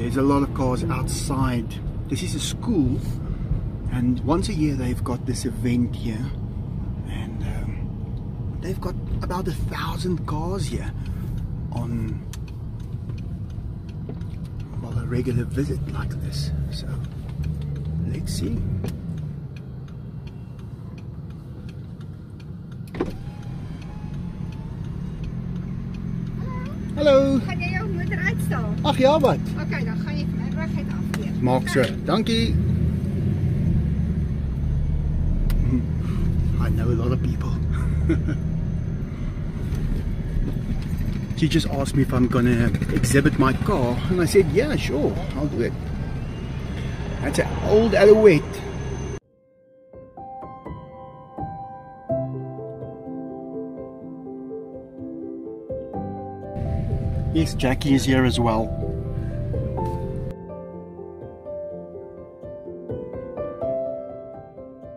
There's a lot of cars outside. This is a school, and once a year they've got this event here, and um, they've got about a thousand cars here on well a regular visit like this. So let's see. Hello. Gaan jy jou motor uitstal? Ag ja, wat? Okay, dan gaan jy vir my reguit afkeer. Maak so. Dankie. I know a lot of people. she just asked me if I'm gonna exhibit my car, and I said, yeah, sure, I'll do it. That's an old Alouette. Yes, Jackie is here as well.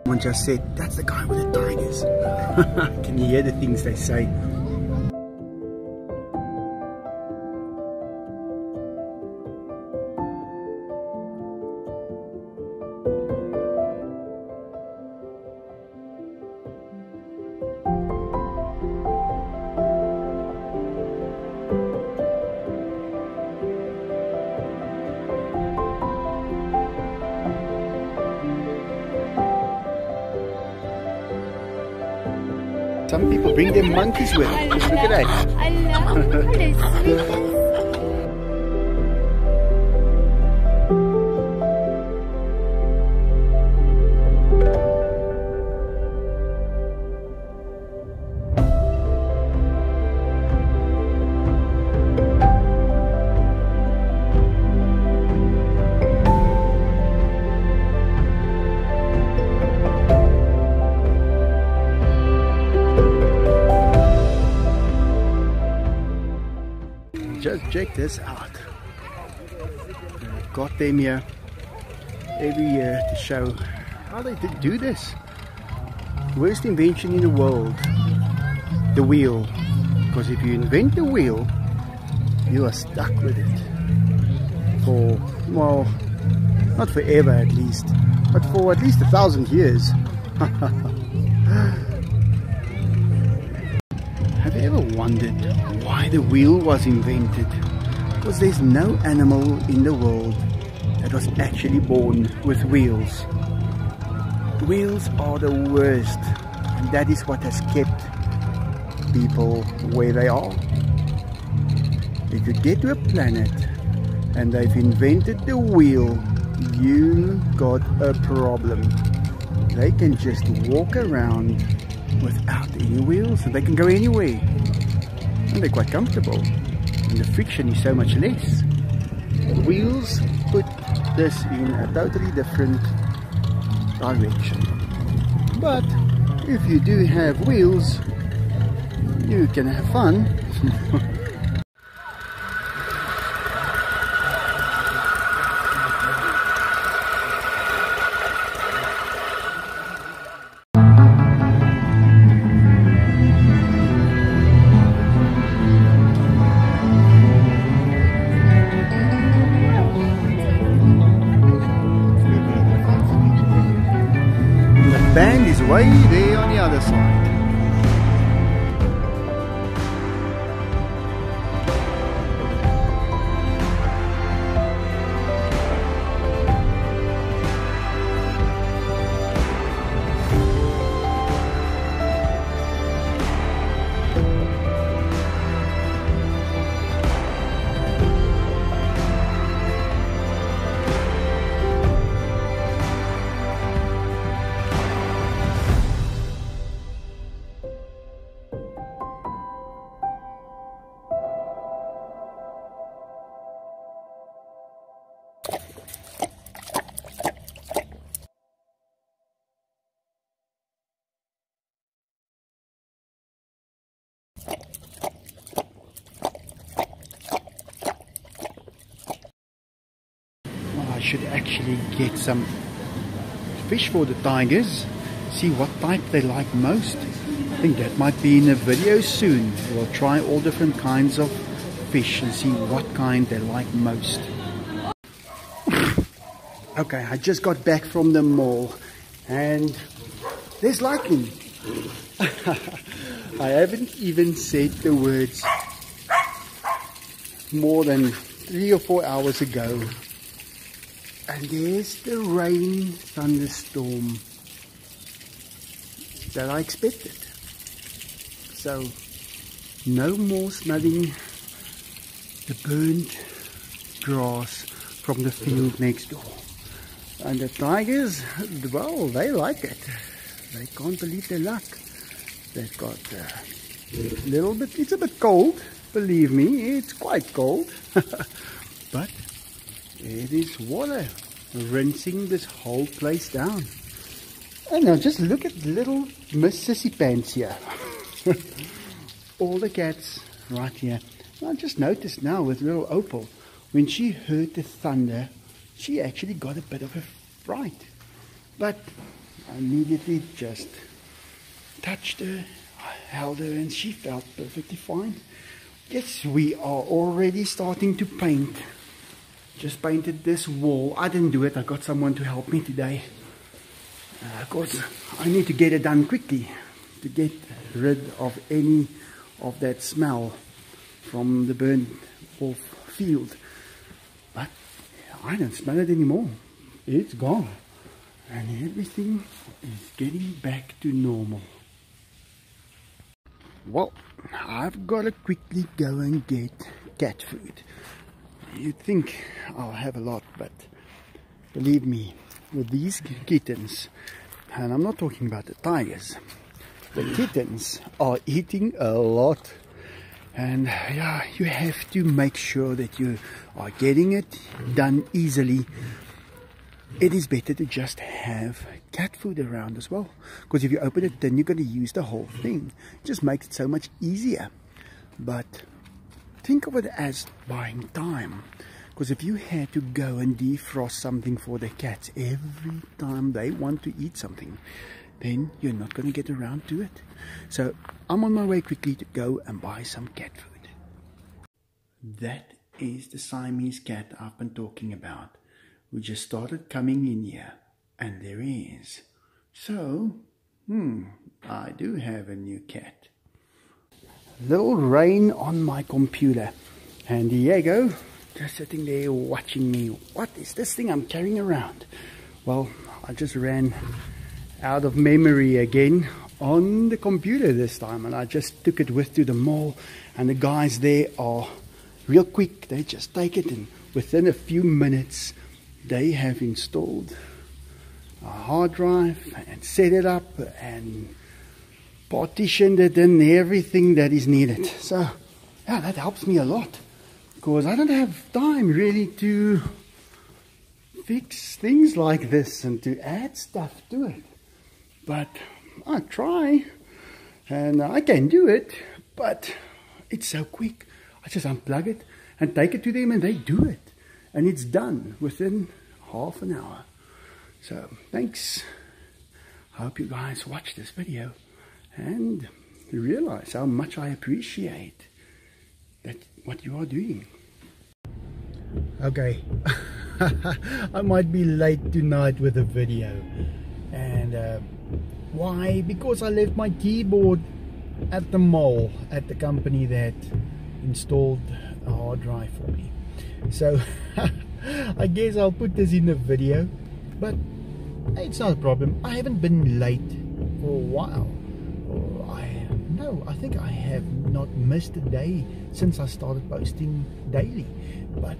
Someone just said, that's the guy with the tigers. Can you hear the things they say? Bring their monkeys with. Look at that. Check this out. Got them here every year to show how they did do this. Worst invention in the world, the wheel. Because if you invent the wheel, you are stuck with it for, well, not forever at least, but for at least a thousand years. Have you ever wondered why the wheel was invented? Because there's no animal in the world that was actually born with wheels. Wheels are the worst, and that is what has kept people where they are. If you get to a planet and they've invented the wheel, you got a problem. They can just walk around without any wheels and they can go anywhere. They're quite comfortable. And the friction is so much less. Wheels put this in a totally different direction. But if you do have wheels, you can have fun. band is way there on the should actually get some fish for the tigers. See what type they like most. I think that might be in a video soon. We'll try all different kinds of fish and see what kind they like most. Okay, I just got back from the mall and there's lightning. I haven't even said the words more than three or four hours ago. And there's the rain thunderstorm that I expected. So, no more smelling the burnt grass from the field next door. And the tigers, well, they like it. They can't believe their luck. They've got a little bit, it's a bit cold, believe me, it's quite cold. but it is water rinsing this whole place down. And now just look at little Miss Sissy Pants here. All the cats right here. I just noticed now with little Opal, when she heard the thunder, she actually got a bit of a fright. But I immediately just touched her, held her, and she felt perfectly fine. Yes, we are already starting to paint. Just painted this wall. I didn't do it. I got someone to help me today. Uh, of course, I need to get it done quickly to get rid of any of that smell from the burnt off field. I don't smell it anymore. It's gone. And everything is getting back to normal. Well, I've got to quickly go and get cat food. You'd think I'll have a lot, but believe me, with these kittens, and I'm not talking about the tigers, the kittens are eating a lot. And yeah, you have to make sure that you are getting it done easily. It is better to just have cat food around as well. Because if you open it, then you're going to use the whole thing. It just makes it so much easier. But think of it as buying time. Because if you had to go and defrost something for the cats every time they want to eat something, then you're not going to get around to it. So I'm on my way quickly to go and buy some cat food. That is the Siamese cat I've been talking about. We just started coming in here, and there he is. So, hmm, I do have a new cat. Little rain on my computer, and Diego just sitting there watching me. What is this thing I'm carrying around? Well, I just ran out of memory again on the computer this time and I just took it with to the mall and the guys there are real quick they just take it and within a few minutes they have installed a hard drive and set it up and partitioned it and everything that is needed so yeah that helps me a lot because I don't have time really to fix things like this and to add stuff to it. But I try and I can do it, but it's so quick. I just unplug it and take it to them and they do it. And it's done within half an hour. So thanks. I hope you guys watch this video and realize how much I appreciate that what you are doing. Okay, I might be late tonight with the video. Uh, why? Because I left my keyboard at the mall at the company that installed a hard drive for me. So I guess I'll put this in the video. But it's not a problem. I haven't been late for a while. I no, I think I have not missed a day since I started posting daily. But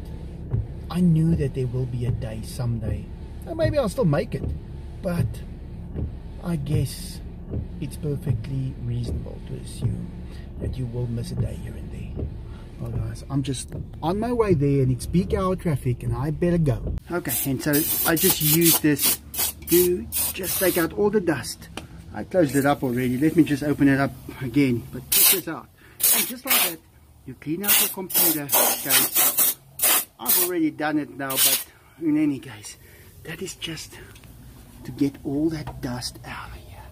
I knew that there will be a day someday. And maybe I'll still make it. But I guess it's perfectly reasonable to assume that you will miss a day here and there. Well guys, I'm just on my way there and it's peak hour traffic and I better go. Okay, and so I just use this to just take out all the dust. I closed it up already. Let me just open it up again. But check this out. And just like that, you clean out your computer case. I've already done it now, but in any case, that is just to get all that dust out of here.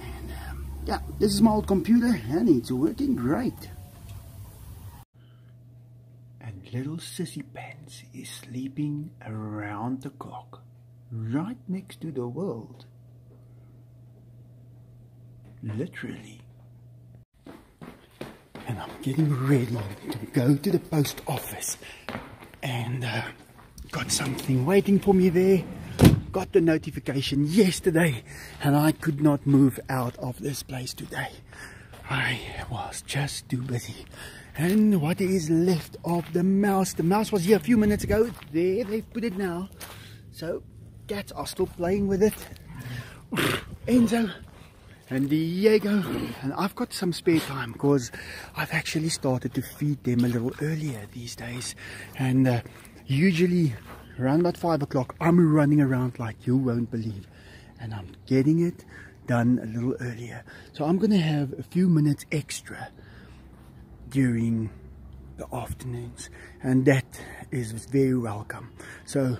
And um, yeah, this is my old computer and it's working great. And little sissy pants is sleeping around the clock, right next to the world. Literally. And I'm getting ready to go to the post office. And uh, got something waiting for me there. Got the notification yesterday, and I could not move out of this place today. I was just too busy. And what is left of the mouse? The mouse was here a few minutes ago. There, they've put it now. So, cats are still playing with it. Enzo and Diego. And I've got some spare time because I've actually started to feed them a little earlier these days. And uh, usually around about 5 o'clock, I'm running around like you won't believe. And I'm getting it done a little earlier. So I'm going to have a few minutes extra during the afternoons. And that is very welcome. So,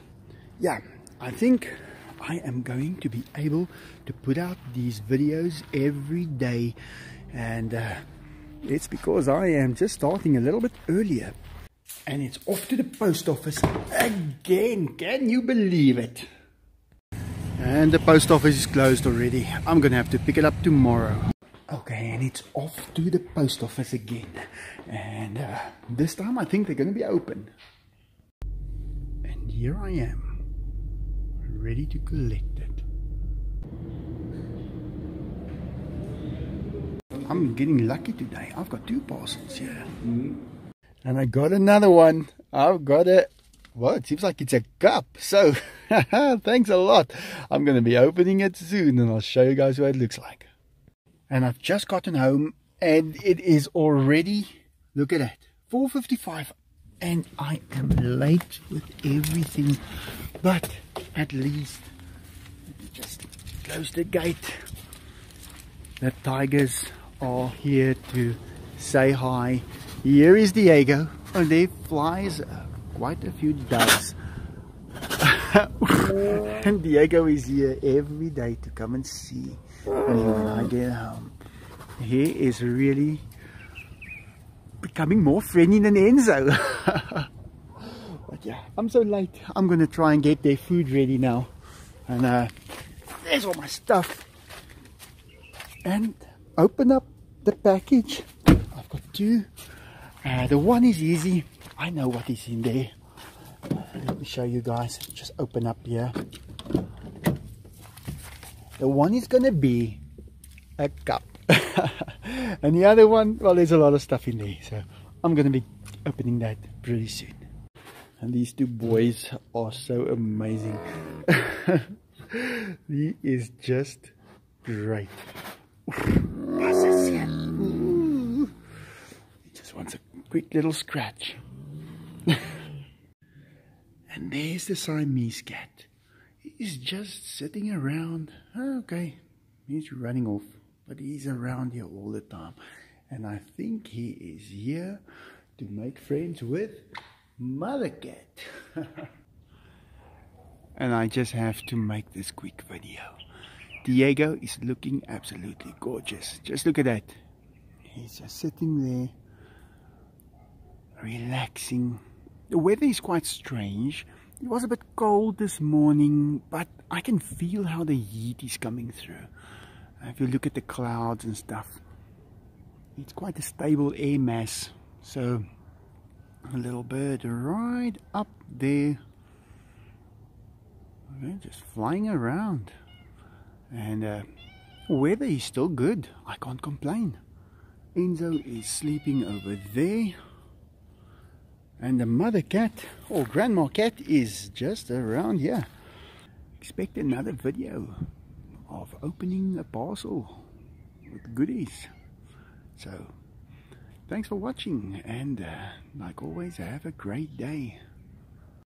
yeah, I think I am going to be able to put out these videos every day. And uh, it's because I am just starting a little bit earlier. And it's off to the post office again. Can you believe it? And the post office is closed already. I'm gonna have to pick it up tomorrow. Okay, and it's off to the post office again. And uh, this time I think they're gonna be open. And here I am, ready to collect it. I'm getting lucky today. I've got two parcels here. And I got another one. I've got it. well, it seems like it's a cup. So, thanks a lot. I'm going to be opening it soon and I'll show you guys what it looks like. And I've just gotten home and it is already, look at that, 4.55 and I am late with everything. But at least, just close the gate. The tigers are here to say hi. Here is Diego. And he flies quite a few doves. and Diego is here every day to come and see me when I get home. He is really becoming more friendly than Enzo. but yeah, I'm so late. I'm going to try and get their food ready now. And uh, there's all my stuff. And open up the package. I've got two. Uh, the one is easy I know what is in there. Let me show you guys. Just open up here. The one is going to be a cup. and the other one, well, there's a lot of stuff in there. So I'm going to be opening that pretty soon. And these two boys are so amazing. he is just great. He just wants a quick little scratch. and there's the Siamese cat. He's just sitting around. Ah, okay, he's running off, but he's around here all the time. And I think he is here to make friends with Mother Cat. and I just have to make this quick video. Diego is looking absolutely gorgeous. Just look at that. He's just sitting there, relaxing, the weather is quite strange. It was a bit cold this morning, but I can feel how the heat is coming through. If you look at the clouds and stuff, it's quite a stable air mass. So, a little bird right up there. Just flying around. And uh, weather is still good. I can't complain. Enzo is sleeping over there. And the mother cat or grandma cat is just around here. Expect another video of opening a parcel with goodies. So, thanks for watching and uh, like always, have a great day.